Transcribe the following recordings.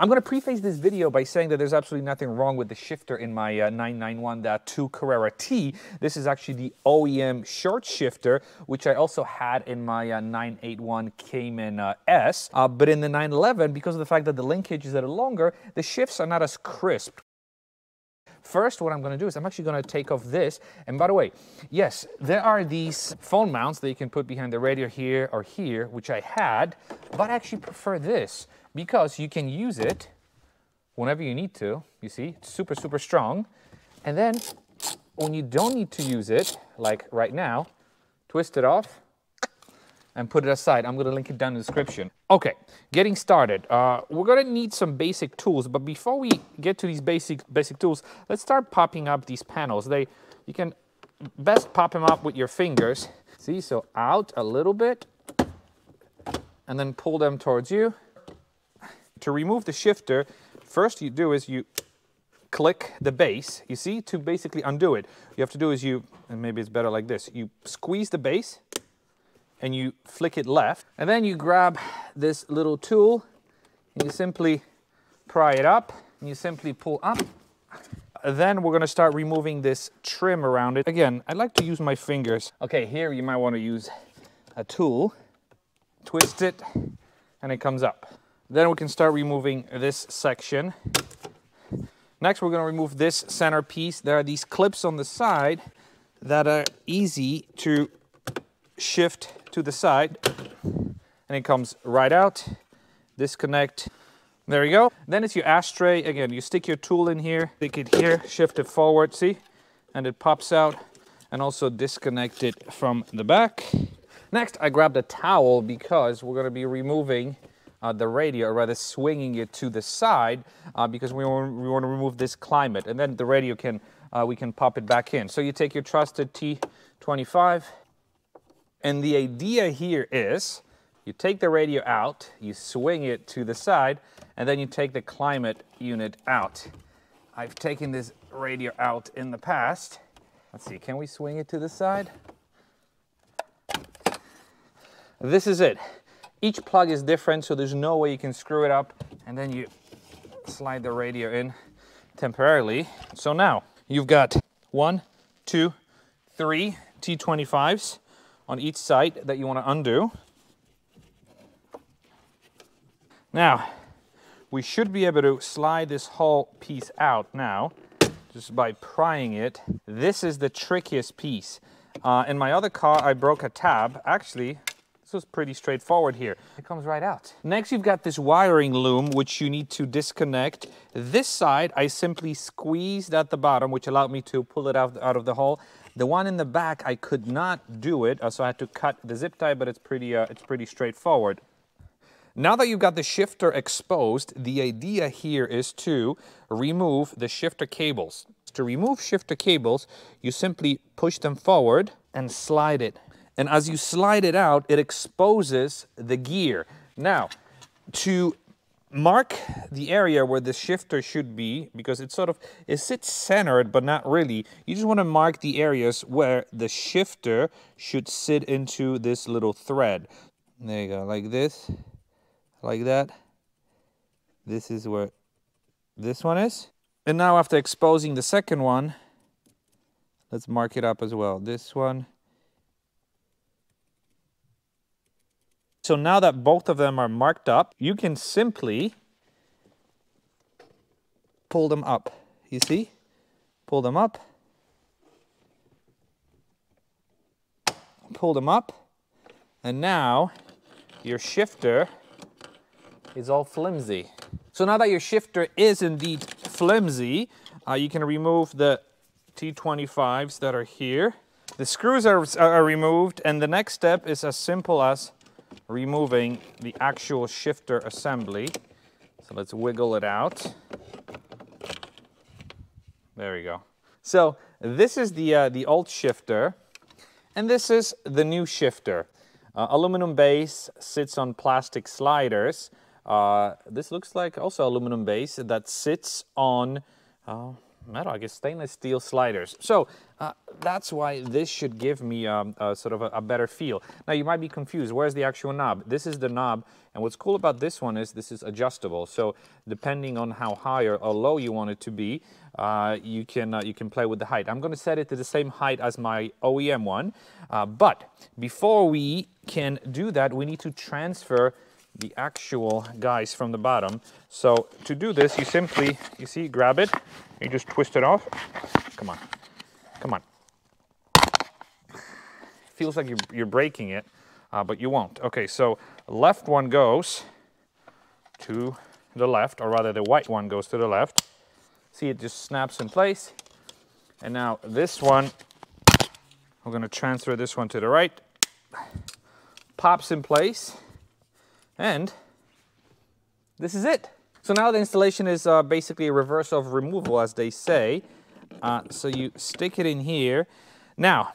I'm going to preface this video by saying that there's absolutely nothing wrong with the shifter in my uh, 991.2 Carrera T. This is actually the OEM short shifter, which I also had in my uh, 981 Cayman uh, S. Uh, but in the 911, because of the fact that the linkage is a little longer, the shifts are not as crisp. First, what I'm going to do is I'm actually going to take off this. And by the way, yes, there are these phone mounts that you can put behind the radio here or here, which I had, but I actually prefer this because you can use it whenever you need to. You see, it's super, super strong. And then when you don't need to use it, like right now, twist it off and put it aside. I'm to link it down in the description. Okay, getting started. Uh, we're to need some basic tools, but before we get to these basic basic tools, let's start popping up these panels. They, you can best pop them up with your fingers. See, so out a little bit, and then pull them towards you. To remove the shifter, first you do is you click the base, you see, to basically undo it. You have to do is you, and maybe it's better like this, you squeeze the base and you flick it left, and then you grab this little tool and you simply pry it up and you simply pull up. Then we're gonna start removing this trim around it. Again, I like to use my fingers. Okay, here you might wanna use a tool, twist it, and it comes up. Then we can start removing this section. Next, we're gonna remove this center piece. There are these clips on the side that are easy to shift to the side and it comes right out. Disconnect. There you go. Then it's your ashtray. Again, you stick your tool in here, stick it here, shift it forward, see? And it pops out and also disconnect it from the back. Next, I grabbed a towel because we're gonna be removing uh, the radio, or rather swinging it to the side uh, because we want, we want to remove this climate and then the radio can, uh, we can pop it back in. So you take your trusted T25 and the idea here is you take the radio out, you swing it to the side, and then you take the climate unit out. I've taken this radio out in the past. Let's see, can we swing it to the side? This is it. Each plug is different, so there's no way you can screw it up. And then you slide the radio in temporarily. So now you've got one, two, three T25s on each side that you want to undo. Now, we should be able to slide this whole piece out now just by prying it. This is the trickiest piece. Uh, in my other car, I broke a tab. Actually, was pretty straightforward here. It comes right out. Next, you've got this wiring loom, which you need to disconnect. This side, I simply squeezed at the bottom, which allowed me to pull it out, out of the hole. The one in the back, I could not do it, uh, so I had to cut the zip tie, but it's pretty, uh, it's pretty straightforward. Now that you've got the shifter exposed, the idea here is to remove the shifter cables. To remove shifter cables, you simply push them forward and slide it and as you slide it out, it exposes the gear. Now, to mark the area where the shifter should be, because it sort of, it sits centered, but not really. You just want to mark the areas where the shifter should sit into this little thread. There you go, like this, like that. This is where this one is. And now after exposing the second one, let's mark it up as well. This one, So now that both of them are marked up, you can simply pull them up. You see? Pull them up. Pull them up. And now your shifter is all flimsy. So now that your shifter is indeed flimsy, uh, you can remove the T25s that are here. The screws are, are removed and the next step is as simple as removing the actual shifter assembly. So let's wiggle it out. There we go. So this is the, uh, the old shifter, and this is the new shifter. Uh, aluminum base sits on plastic sliders. Uh, this looks like also aluminum base that sits on, uh, metal, I guess stainless steel sliders. So uh, that's why this should give me um, a, sort of a, a, better feel. Now you might be confused, where's the actual knob? This is the knob, and what's cool about this one is this is adjustable. So depending on how high or, low you want it to be, uh, you, can, uh, you can play with the height. I'm gonna set it to the same height as my OEM one, uh, but before we can do that, we need to transfer the actual guys from the bottom. So to do this, you simply, you see, grab it, you just twist it off. Come on, come on. Feels like you're, you're breaking it, uh, but you won't. Okay, so left one goes to the left, or rather the white one goes to the left. See, it just snaps in place. And now this one, we're gonna transfer this one to the right. Pops in place. And this is it. So now the installation is uh, basically a reverse of removal, as they say. Uh, so you stick it in here. Now,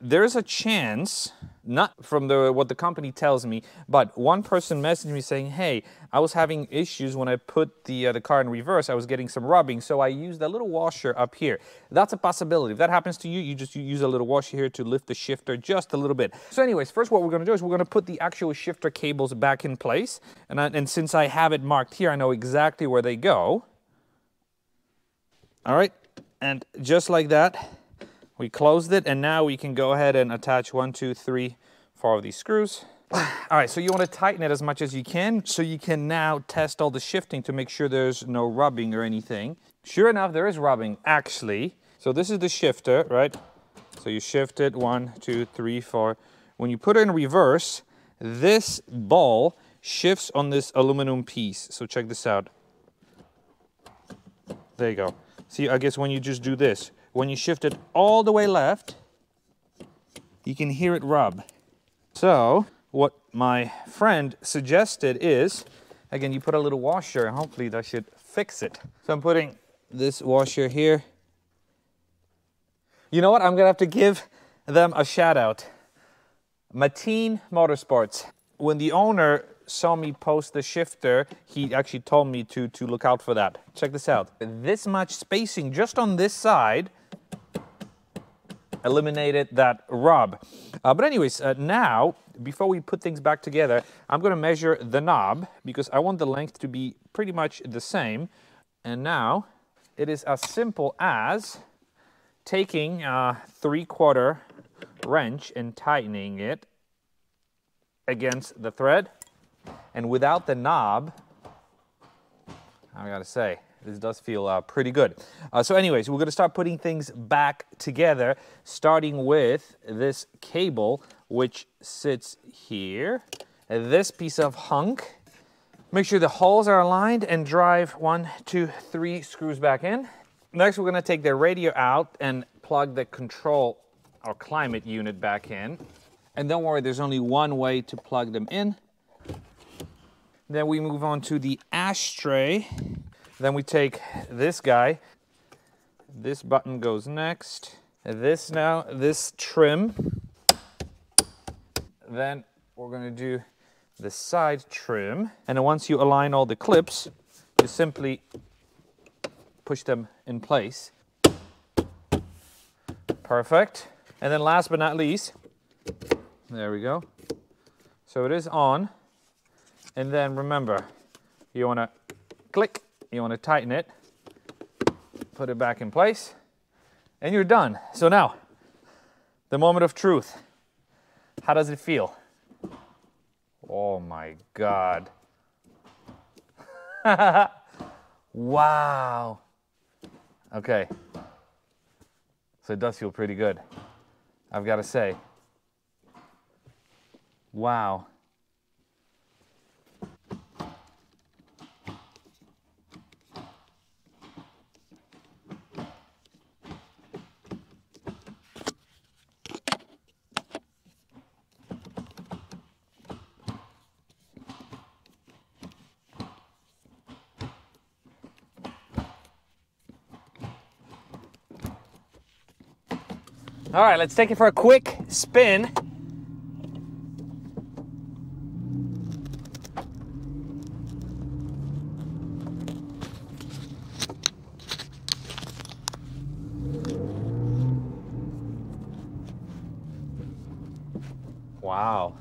there's a chance not from the what the company tells me, but one person messaged me saying, "Hey, I was having issues when I put the uh, the car in reverse. I was getting some rubbing, so I used a little washer up here. That's a possibility. If that happens to you, you just use a little washer here to lift the shifter just a little bit. So, anyways, first what we're going to do is we're going to put the actual shifter cables back in place, and I, and since I have it marked here, I know exactly where they go. All right, and just like that. We closed it and now we can go ahead and attach one, two, three, four of these screws. All right, so you want to tighten it as much as you can so you can now test all the shifting to make sure there's no rubbing or anything. Sure enough, there is rubbing actually. So this is the shifter, right? So you shift it, one, two, three, four. When you put it in reverse, this ball shifts on this aluminum piece. So check this out. There you go. See, I guess when you just do this, when you shift it all the way left, you can hear it rub. So what my friend suggested is, again, you put a little washer and hopefully that should fix it. So I'm putting this washer here. You know what? I'm gonna have to give them a shout out. Mateen Motorsports. When the owner saw me post the shifter, he actually told me to, to look out for that. Check this out. This much spacing just on this side eliminated that rub. Uh, but anyways, uh, now, before we put things back together, I'm going to measure the knob because I want the length to be pretty much the same. And now, it is as simple as taking a three-quarter wrench and tightening it against the thread. And without the knob, I gotta say, this does feel uh, pretty good. Uh, so anyways, we're going to start putting things back together, starting with this cable, which sits here. This piece of hunk. Make sure the holes are aligned and drive one, two, three screws back in. Next, we're going to take the radio out and plug the control or climate unit back in. And don't worry, there's only one way to plug them in. Then we move on to the ashtray. Then we take this guy. This button goes next. This now, this trim. Then we're gonna do the side trim. And then once you align all the clips, you simply push them in place. Perfect. And then last but not least, there we go. So it is on. And then remember, you wanna click you want to tighten it, put it back in place, and you're done. So now, the moment of truth. How does it feel? Oh my God. wow. Okay. So it does feel pretty good. I've got to say. Wow. All right, let's take it for a quick spin. Wow.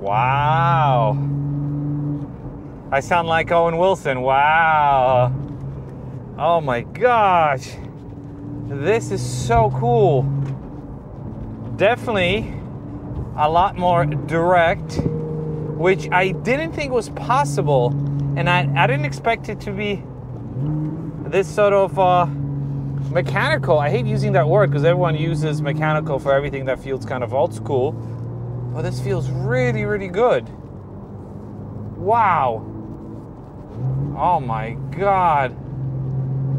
Wow. I sound like Owen Wilson. Wow. Oh my gosh. This is so cool. Definitely a lot more direct, which I didn't think was possible. And I, I didn't expect it to be this sort of uh, mechanical. I hate using that word because everyone uses mechanical for everything that feels kind of old school. But this feels really, really good. Wow. Oh my god.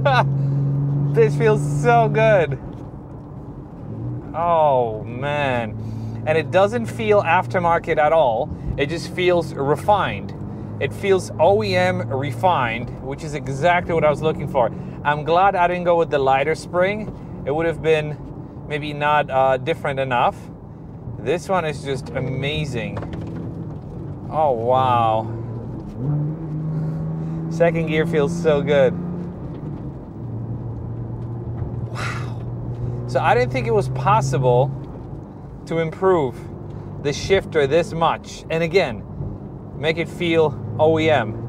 this feels so good. Oh man. And it doesn't feel aftermarket at all. It just feels refined. It feels OEM refined, which is exactly what I was looking for. I'm glad I didn't go with the lighter spring. It would have been maybe not uh, different enough. This one is just amazing. Oh, wow. Second gear feels so good. Wow. So I didn't think it was possible to improve the shifter this much. And again, make it feel OEM.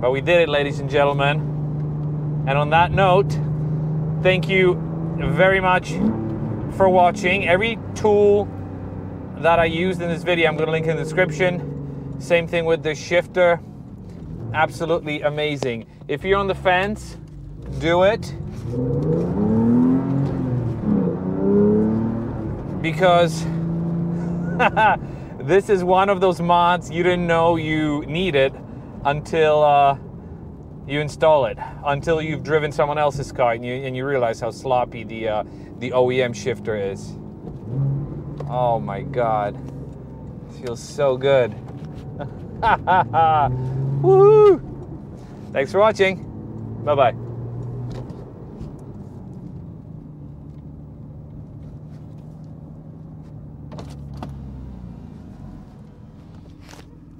But we did it, ladies and gentlemen. And on that note, thank you very much for watching. Every tool that I used in this video, I'm going to link in the description. Same thing with the shifter. Absolutely amazing. If you're on the fence, do it. Because this is one of those mods you didn't know you needed until uh, you install it, until you've driven someone else's car and you, and you realize how sloppy the, uh, the OEM shifter is. Oh my God. It feels so good. Woo! Thanks for watching. Bye bye.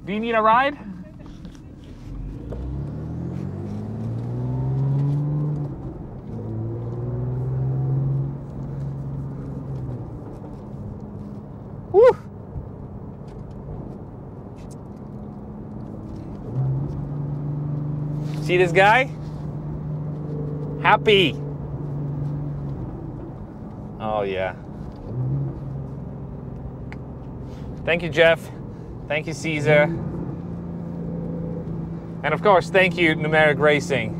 Do you need a ride? See this guy? Happy. Oh, yeah. Thank you, Jeff. Thank you, Caesar. And of course, thank you, Numeric Racing,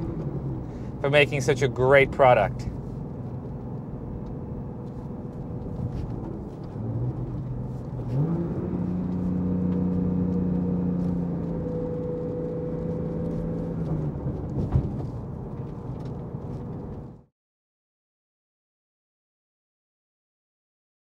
for making such a great product.